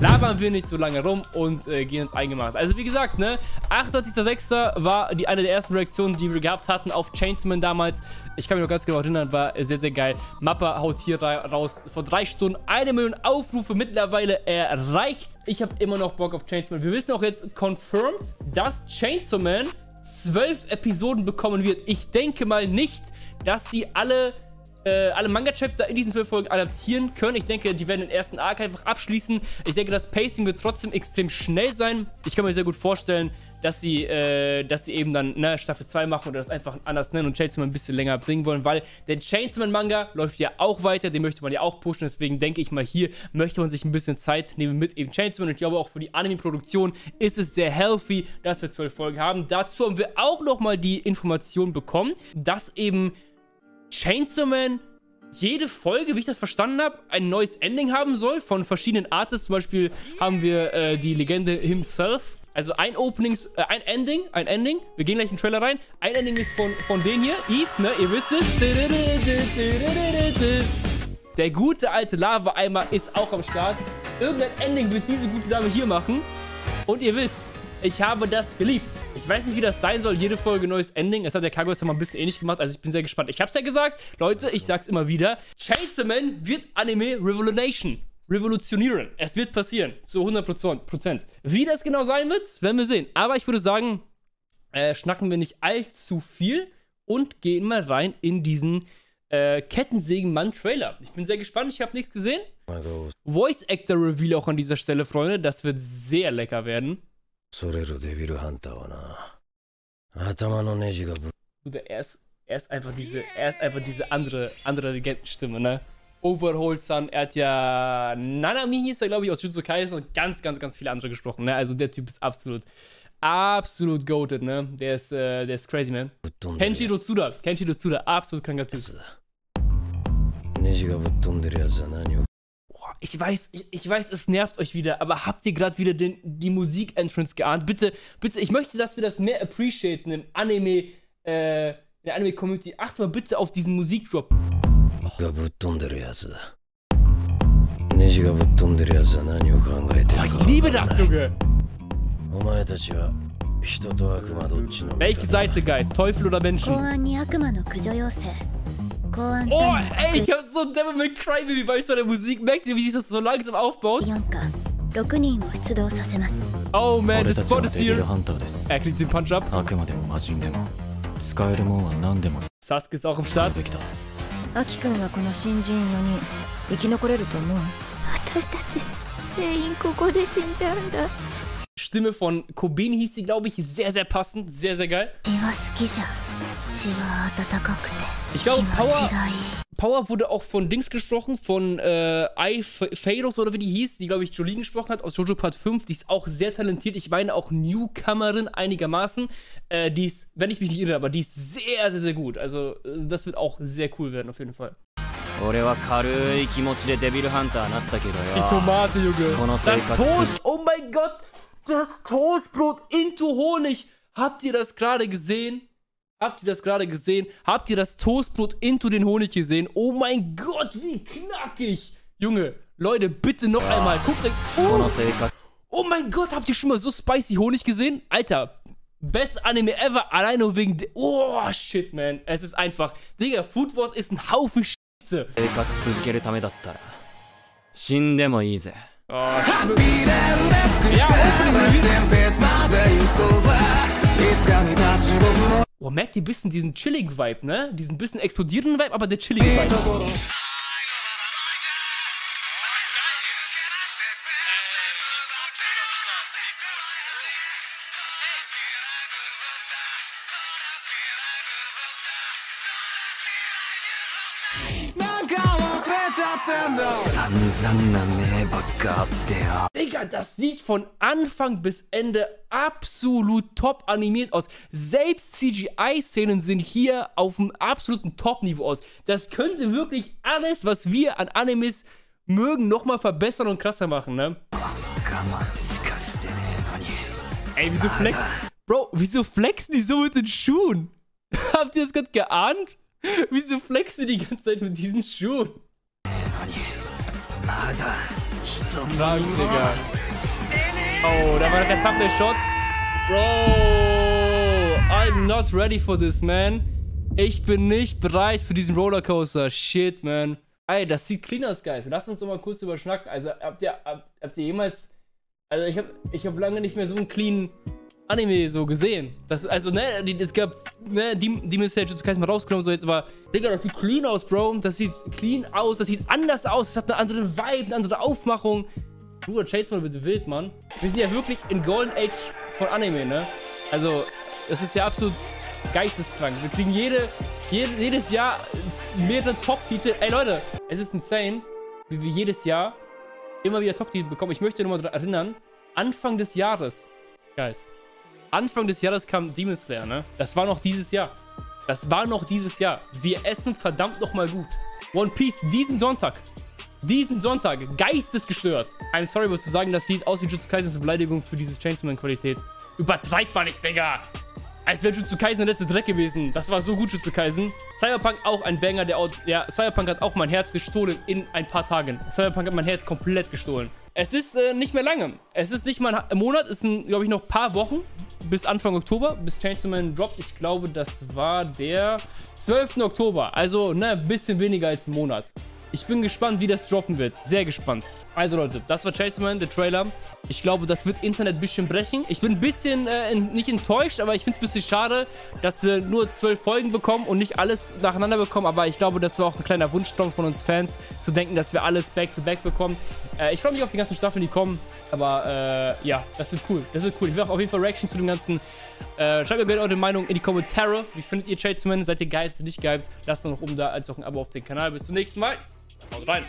labern wir nicht so lange rum und äh, gehen ins Eingemachte. Also wie gesagt, ne, 28.06. war die eine der ersten Reaktionen, die wir gehabt hatten auf Chainsman damals. Ich kann mich noch ganz genau erinnern, war sehr, sehr geil. Mappa haut hier raus vor drei Stunden eine Million Aufrufe mittlerweile erreicht. Ich habe immer noch Bock auf Chainsman. Wir wissen auch jetzt confirmed, dass Chainsaw Man zwölf Episoden bekommen wird. Ich denke mal nicht, dass die alle äh, alle Manga-Chapter in diesen zwölf Folgen adaptieren können. Ich denke, die werden den ersten Arc einfach abschließen. Ich denke, das Pacing wird trotzdem extrem schnell sein. Ich kann mir sehr gut vorstellen, dass sie, äh, dass sie eben dann ne, Staffel 2 machen oder das einfach anders nennen und Chainsaw ein bisschen länger bringen wollen, weil der Chainsaw Manga läuft ja auch weiter, den möchte man ja auch pushen, deswegen denke ich mal, hier möchte man sich ein bisschen Zeit nehmen mit eben Chainsaw und ich glaube auch für die Anime-Produktion ist es sehr healthy, dass wir zwölf Folgen haben. Dazu haben wir auch nochmal die Information bekommen, dass eben Chainsaw Man jede Folge, wie ich das verstanden habe, ein neues Ending haben soll von verschiedenen Artists. Zum Beispiel haben wir äh, die Legende Himself. Also ein Openings, äh, ein Ending, ein Ending. Wir gehen gleich in den Trailer rein. Ein Ending ist von, von denen hier. Eve, ne, ihr wisst es. Der gute alte Lava-Eimer ist auch am Start. Irgendein Ending wird diese gute Dame hier machen. Und ihr wisst, ich habe das geliebt. Ich weiß nicht, wie das sein soll. Jede Folge neues Ending. Das hat der Kago mal ein bisschen ähnlich gemacht. Also ich bin sehr gespannt. Ich habe es ja gesagt. Leute, ich sag's immer wieder. Chainsaw Man wird Anime Revolution. Revolutionieren. Es wird passieren. Zu 100%. Wie das genau sein wird, werden wir sehen. Aber ich würde sagen, äh, schnacken wir nicht allzu viel und gehen mal rein in diesen äh, Kettensägen-Mann-Trailer. Ich bin sehr gespannt. Ich habe nichts gesehen. Voice Actor Reveal auch an dieser Stelle, Freunde. Das wird sehr lecker werden. それるデビルハンターはな頭のネジがぶ Bruder, er ist, er ist einfach diese, er ist einfach diese andere, andere Legendenstimme, ne? Overhaul Sun, er hat ja Nanami hieß er, glaube ich, aus Jutsu Kaisen und ganz, ganz, ganz viele andere gesprochen, ne? Also der Typ ist absolut, absolut goated, ne? Der ist, äh, der ist crazy, man. ぶっ飛んでる Kenshiro Tsuda, Kenshiro Tsuda, absolut kranker Typ. やつだネジがぶっ飛んでるやつは何を Boah, ich weiß, ich, ich, weiß, es nervt euch wieder, aber habt ihr gerade wieder den, die Musik-Entrance geahnt? Bitte, bitte, ich möchte, dass wir das mehr appreciaten im Anime, äh, in der Anime-Community. Achtet mal bitte auf diesen Musikdrop. Oh, ich liebe das, Junge! Welche Seite, Geist? Teufel oder Menschen? Oh, 隊 ey, ich hab so ein Devil May Cry Baby Vibes bei der Musik. Merkt ihr, wie sich das so langsam aufbaut? 4課6人を出動させます Oh man, 俺 the たちは spot デ is ビル here. ハンターです。 Er kriegt den Punch-Up. あくまでも魔人でも、使えるもんは何でも Sasuke ist auch am 使う Start. べきだ。アキ君はこの新人4人生き残れると思う私たち全員ここで死んじゃうんだ Stimme von Kobin hieß sie, glaube ich. Sehr, sehr passend. Sehr, sehr geil. 血は好きじゃん血は温かくて Ich glaube, 気持ち Power, がいい Power wurde auch von Dings gesprochen, von äh, Ai Pharos oder wie die hieß, die, glaube ich, Jolene gesprochen hat, aus Jojo Part 5. Die ist auch sehr talentiert. Ich meine auch Newcomerin einigermaßen. Äh, die ist, wenn ich mich nicht irre, aber die ist sehr, sehr, sehr gut. Also, äh, das wird auch sehr cool werden, auf jeden Fall. 俺は軽い気持ちでデビルハンターなったけど Die よ Tomate, Junge. Von der Das Seekatze. Toast, oh mein Gott. Das Toastbrot into Honig. Habt ihr das gerade gesehen? Habt ihr das gerade gesehen? Habt ihr das Toastbrot into den Honig gesehen? Oh mein Gott, wie knackig! Junge, Leute, bitte noch einmal. Guckt euch... Oh. oh mein Gott, habt ihr schon mal so spicy Honig gesehen? Alter, Best Anime ever, allein nur wegen... Oh, shit, man. Es ist einfach... Digga, Food Wars ist ein Haufen Scheiße. Oh, ja, opening review. るためだったら死んでもいいぜ Oh, schmück. Ja, Boah, merkt ihr ein bisschen diesen chilligen Vibe, ne? Diesen bisschen explodierenden Vibe, aber der chillige Vibe. Digga, das sieht von Anfang bis Ende absolut top animiert aus. Selbst CGI-Szenen sind hier auf einem absoluten Top-Niveau aus. Das könnte wirklich alles, was wir an Animes mögen, nochmal verbessern und krasser machen, ne? Ey, wieso flex... Bro, wieso flexen die so mit den Schuhen? Habt ihr das gerade geahnt? Wieso flexen die die ganze Zeit mit diesen Schuhen? Krank, Digga. Oh, da war der Thumbnail-Shot. Bro, I'm not ready for this, man. Ich bin nicht bereit für diesen Rollercoaster. Shit, man. Ey, das sieht clean aus, Guys. Lass uns doch mal kurz überschnacken. Also, habt ihr, habt, habt ihr jemals... Also, ich hab, ich hab lange nicht mehr so einen clean Anime so gesehen. Das, also, ne, es gab, ne, die, die Message, du kannst mal rausgenommen, so jetzt, aber, Digga, das sieht clean aus, Bro. Das sieht clean aus, das sieht anders aus, das hat eine andere Vibe, eine andere Aufmachung. Bruder, Chase mal bitte wild, Mann. Wir sind ja wirklich in Golden Age von Anime, ne? Also, das ist ja absolut geisteskrank. Wir kriegen jede, jede jedes Jahr mehrere Top-Titel. Ey, Leute, es ist insane, wie wir jedes Jahr immer wieder Top-Titel bekommen. Ich möchte nochmal erinnern, Anfang des Jahres, Guys, Anfang des Jahres kam Demon Slayer, ne? Das war noch dieses Jahr. Das war noch dieses Jahr. Wir essen verdammt nochmal gut. One Piece diesen Sonntag. Diesen Sonntag. Geistesgestört. I'm sorry, aber zu sagen, das sieht aus wie Jutsu Kaisen ist eine Beleidigung für diese Chainsaw-Qualität. Übertreibt man nicht, Digga. Als wäre Jutsu Kaisen der letzte Dreck gewesen. Das war so gut, Jutsu Kaisen. Cyberpunk auch ein Banger, der auch, ja, Cyberpunk hat auch mein Herz gestohlen in ein paar Tagen. Cyberpunk hat mein Herz komplett gestohlen. Es ist äh, nicht mehr lange. Es ist nicht mal ein Monat, es sind, glaube ich, noch ein paar Wochen bis Anfang Oktober, bis Chainsaw Man droppt. Ich glaube, das war der 12. Oktober. Also, ne, ein bisschen weniger als ein Monat. Ich bin gespannt, wie das droppen wird. Sehr gespannt. Also Leute, das war Chase Man, der Trailer. Ich glaube, das wird Internet ein bisschen brechen. Ich bin ein bisschen, äh, nicht enttäuscht, aber ich finde es ein bisschen schade, dass wir nur zwölf Folgen bekommen und nicht alles nacheinander bekommen. Aber ich glaube, das war auch ein kleiner Wunschtraum von uns Fans, zu denken, dass wir alles back-to-back bekommen. Äh, ich freue mich auf die ganzen Staffeln, die kommen. Aber äh, ja, das wird cool. Das wird cool. Ich will auch auf jeden Fall Reaction zu dem Ganzen. Äh, schreibt mir gerne eure Meinung in die Kommentare. Wie findet ihr Chase Man? Seid ihr geil? Seid ihr nicht geil? Lasst doch noch oben da als auch ein Abo auf den Kanal. Bis zum nächsten Mal. Haut rein.